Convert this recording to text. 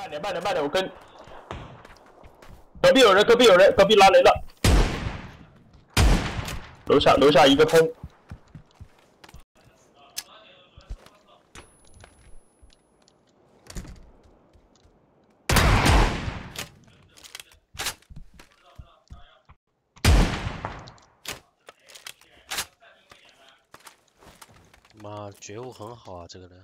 慢点，慢点，慢点，我跟隔壁有人，隔壁有人，隔壁拉雷了，楼下楼下一个空，妈，觉悟很好啊，这个人。